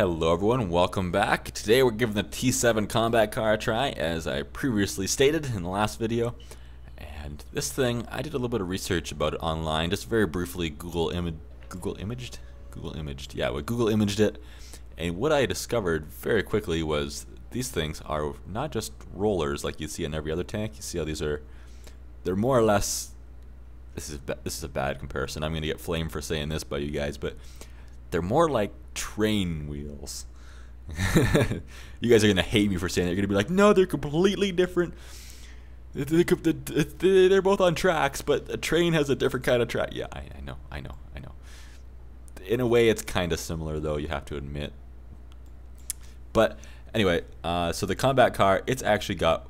Hello everyone, welcome back. Today we're giving the T7 combat car a try, as I previously stated in the last video. And this thing, I did a little bit of research about it online, just very briefly Google image, Google imaged? Google imaged, yeah, we Google imaged it. And what I discovered very quickly was these things are not just rollers like you see in every other tank. You see how these are, they're more or less, this is, this is a bad comparison. I'm going to get flamed for saying this by you guys, but they're more like train wheels. you guys are gonna hate me for saying that. You're gonna be like, no, they're completely different. They're both on tracks, but a train has a different kind of track. Yeah, I, I know, I know, I know. In a way, it's kind of similar, though. You have to admit. But anyway, uh, so the combat car, it's actually got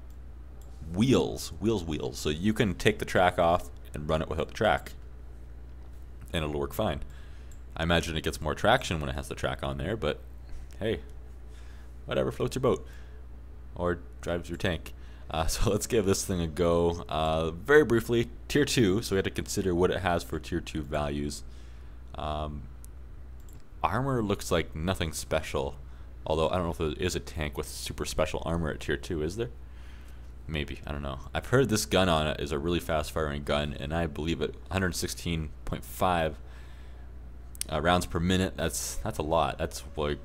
wheels, wheels, wheels. So you can take the track off and run it without the track, and it'll work fine. I imagine it gets more traction when it has the track on there, but hey, whatever floats your boat or drives your tank. Uh, so let's give this thing a go. Uh, very briefly, tier 2, so we have to consider what it has for tier 2 values. Um, armor looks like nothing special, although I don't know if there is a tank with super special armor at tier 2, is there? Maybe, I don't know. I've heard this gun on it is a really fast firing gun, and I believe it 116.5 uh, rounds per minute. That's that's a lot. That's like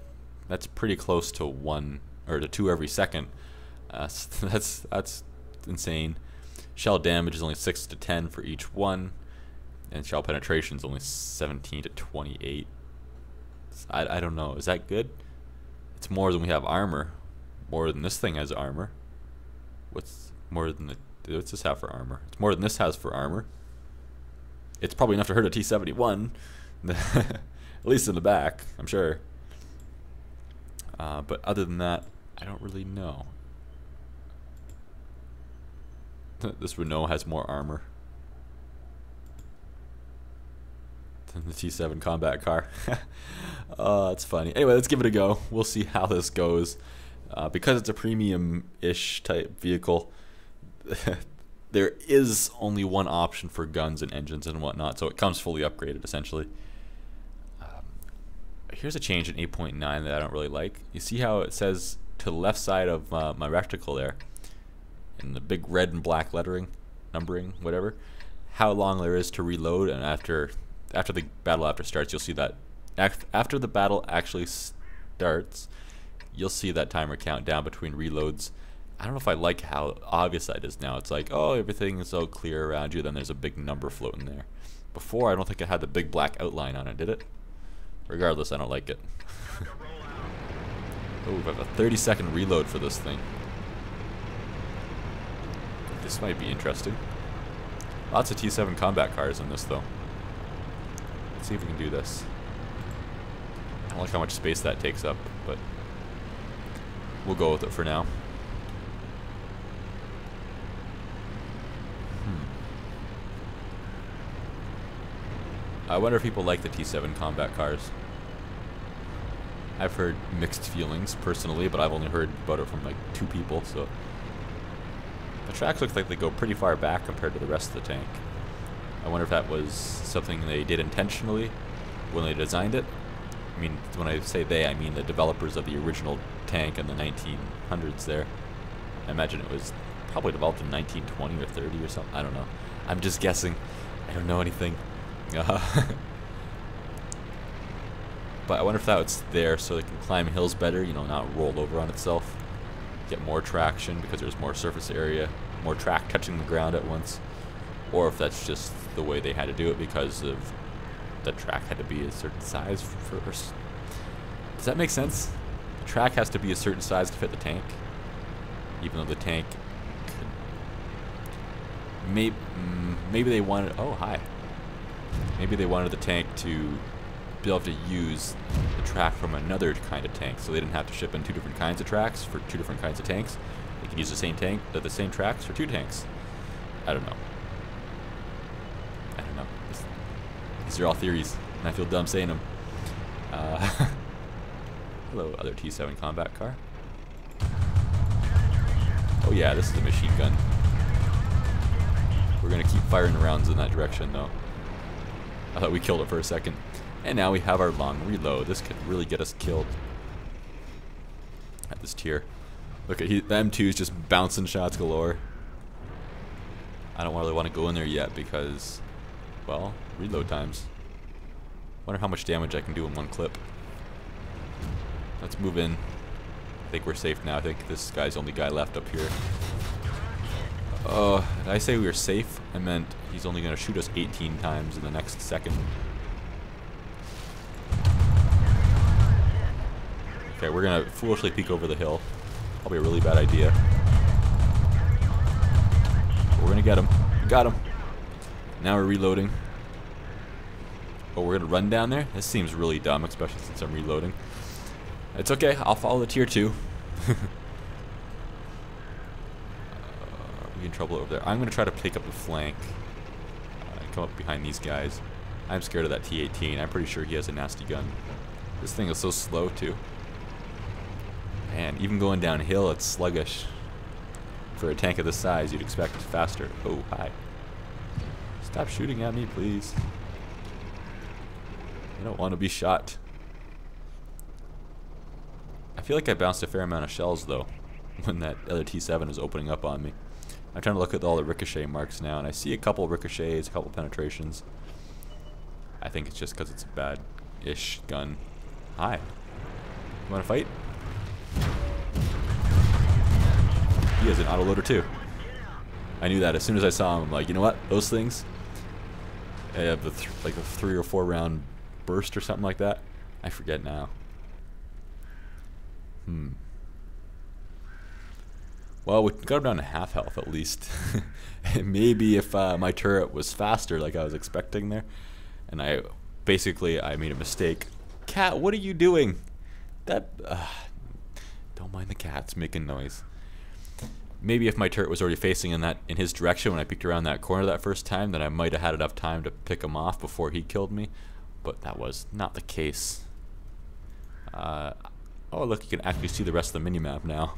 that's pretty close to one or to two every second. Uh, that's that's insane. Shell damage is only six to ten for each one, and shell penetration is only 17 to 28. I I don't know. Is that good? It's more than we have armor. More than this thing has armor. What's more than the what's this have for armor? It's more than this has for armor. It's probably enough to hurt a T71. At least in the back, I'm sure. Uh, but other than that, I don't really know. this Renault has more armor than the T7 combat car. uh, it's funny. Anyway, let's give it a go. We'll see how this goes. Uh, because it's a premium-ish type vehicle, there is only one option for guns and engines and whatnot, so it comes fully upgraded essentially here's a change in 8.9 that I don't really like. You see how it says to the left side of uh, my rectangle there, in the big red and black lettering, numbering, whatever, how long there is to reload, and after after the battle after starts, you'll see that after the battle actually starts, you'll see that timer count down between reloads. I don't know if I like how obvious that is now. It's like, oh, everything is so clear around you, then there's a big number floating there. Before, I don't think it had the big black outline on it, did it? Regardless, I don't like it. oh, we have a 30 second reload for this thing. This might be interesting. Lots of T7 combat cars in this though. Let's see if we can do this. I don't like how much space that takes up, but we'll go with it for now. I wonder if people like the T7 combat cars. I've heard mixed feelings personally, but I've only heard about it from like two people, so. The tracks look like they go pretty far back compared to the rest of the tank. I wonder if that was something they did intentionally when they designed it. I mean, when I say they, I mean the developers of the original tank in the 1900s there. I imagine it was probably developed in 1920 or 30 or something. I don't know. I'm just guessing. I don't know anything. Uh, but I wonder if that's there so it can climb hills better, you know, not roll over on itself. Get more traction because there's more surface area, more track touching the ground at once. Or if that's just the way they had to do it because of the track had to be a certain size first. Does that make sense? The track has to be a certain size to fit the tank. Even though the tank could... Maybe, mm, maybe they wanted... Oh, hi. Maybe they wanted the tank to be able to use the track from another kind of tank, so they didn't have to ship in two different kinds of tracks for two different kinds of tanks. They could use the same tank, the same tracks for two tanks. I don't know. I don't know. these are all theories, and I feel dumb saying them. Uh, hello, other T7 combat car. Oh yeah, this is a machine gun. We're gonna keep firing rounds in that direction though. I thought we killed it for a second. And now we have our long reload. This could really get us killed. at this tier. Look at he, the M2 is just bouncing shots galore. I don't really want to go in there yet because, well, reload times. Wonder how much damage I can do in one clip. Let's move in. I think we're safe now. I think this guy's the only guy left up here. Oh, did I say we were safe? I meant he's only going to shoot us 18 times in the next second. Okay, we're going to foolishly peek over the hill. Probably a really bad idea. But we're going to get him. We got him. Now we're reloading. Oh, we're going to run down there? This seems really dumb, especially since I'm reloading. It's okay. I'll follow the tier 2. we in trouble over there. I'm going to try to take up the flank. Uh, come up behind these guys. I'm scared of that T-18. I'm pretty sure he has a nasty gun. This thing is so slow, too. And even going downhill, it's sluggish. For a tank of this size, you'd expect faster. Oh, hi. Stop shooting at me, please. I don't want to be shot. I feel like I bounced a fair amount of shells, though, when that other T7 was opening up on me. I'm trying to look at all the ricochet marks now, and I see a couple ricochets, a couple penetrations. I think it's just because it's a bad-ish gun. Hi. You want to fight? He has an autoloader too. I knew that as soon as I saw him. I'm like, you know what? Those things, have the th like a three or four round burst or something like that. I forget now. Hmm. Well, we got him down to half health at least. Maybe if uh, my turret was faster like I was expecting there, and I basically I made a mistake. Cat, what are you doing? That uh, don't mind the cats making noise. Maybe if my turret was already facing in that in his direction when I peeked around that corner that first time, then I might have had enough time to pick him off before he killed me. But that was not the case. Uh, oh look, you can actually see the rest of the minimap now.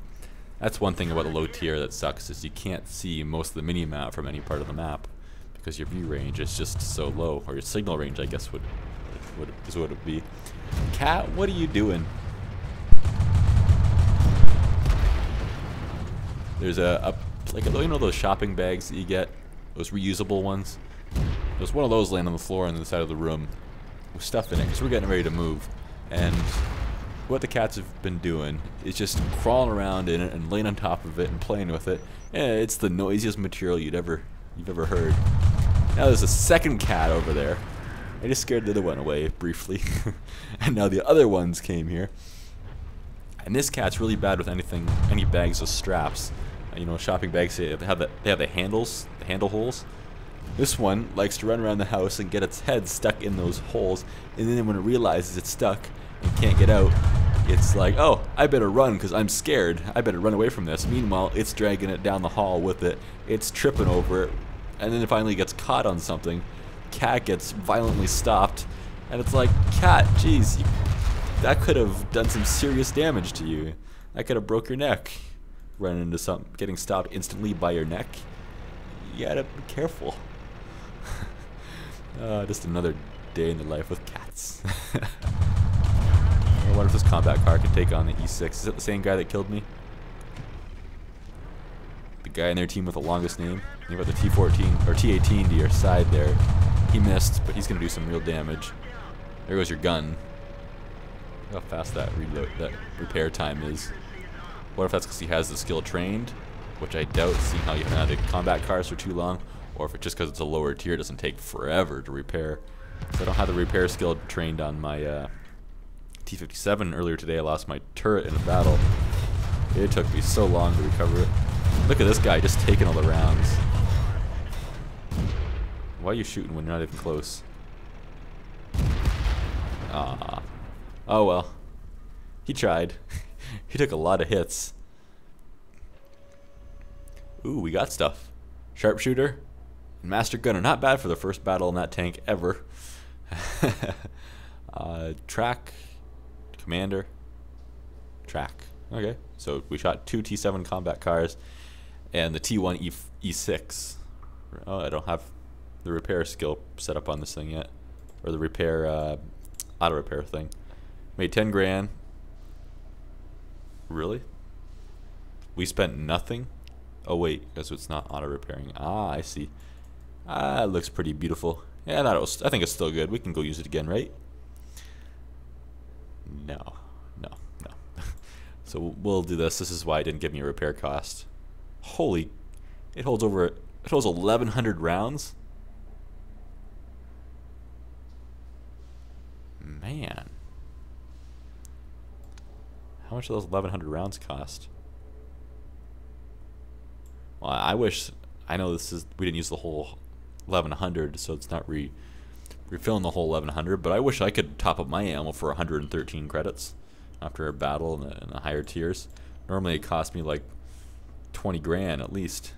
That's one thing about the low tier that sucks is you can't see most of the mini map from any part of the map because your view range is just so low, or your signal range, I guess would, would is what it would be. Cat, what are you doing? There's a, a like you know those shopping bags that you get, those reusable ones. There's one of those laying on the floor on the side of the room with stuff in it because we're getting ready to move. And what the cats have been doing is just crawling around in it and laying on top of it and playing with it. Yeah, it's the noisiest material you'd ever you've ever heard. Now there's a second cat over there. I just scared the other one away briefly. and now the other ones came here. And this cat's really bad with anything, any bags with straps you know, shopping bags, they have the, they have the handles, the handle holes. This one likes to run around the house and get its head stuck in those holes, and then when it realizes it's stuck and can't get out, it's like, oh, I better run because I'm scared. I better run away from this. Meanwhile, it's dragging it down the hall with it. It's tripping over it, and then it finally gets caught on something. Cat gets violently stopped, and it's like, cat, jeez, that could have done some serious damage to you. That could have broke your neck run into something, getting stopped instantly by your neck, you gotta be careful. uh, just another day in the life with cats. Wonder if this combat car can take on the E6. Is it the same guy that killed me? The guy in their team with the longest name? You got the T14 or T18 to your side there. He missed, but he's gonna do some real damage. There goes your gun. Look how fast that reload, that repair time is. What if that's because he has the skill trained, which I doubt, seeing how you haven't had combat cars for too long, or if it's just because it's a lower tier, it doesn't take forever to repair. So I don't have the repair skill trained on my uh, T57. Earlier today, I lost my turret in a battle. It took me so long to recover it. Look at this guy just taking all the rounds. Why are you shooting when you're not even close? Ah. Oh well. He tried. he took a lot of hits. Ooh, we got stuff. Sharpshooter and Master Gunner. Not bad for the first battle in that tank ever. uh, track. Commander. Track. Okay, so we shot two T7 combat cars and the T1 E E6. Oh, I don't have the repair skill set up on this thing yet. Or the repair, uh, auto repair thing. Made 10 grand. Really? We spent nothing? Oh wait, because it's not auto repairing. Ah, I see. Ah, it looks pretty beautiful. Yeah, that was. I think it's still good. We can go use it again, right? No, no, no. so we'll do this. This is why it didn't give me a repair cost. Holy, it holds over. It holds 1,100 rounds. Man, how much do those 1,100 rounds cost? Well, I wish. I know this is. We didn't use the whole 1100, so it's not re refilling the whole 1100. But I wish I could top up my ammo for 113 credits after a battle in the, in the higher tiers. Normally it costs me like 20 grand at least,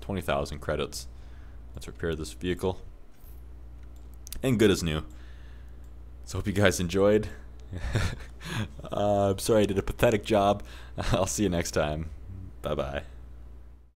20,000 credits. Let's repair this vehicle. And good as new. So hope you guys enjoyed. uh, I'm sorry I did a pathetic job. I'll see you next time. Bye bye.